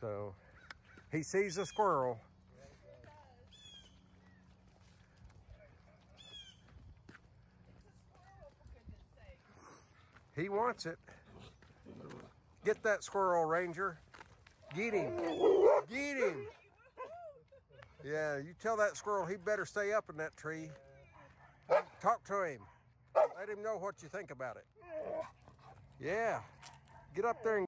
So he sees a squirrel. He wants it. Get that squirrel, Ranger. Get him. Get him. Yeah, you tell that squirrel he better stay up in that tree. Talk to him. Let him know what you think about it. Yeah. Get up there and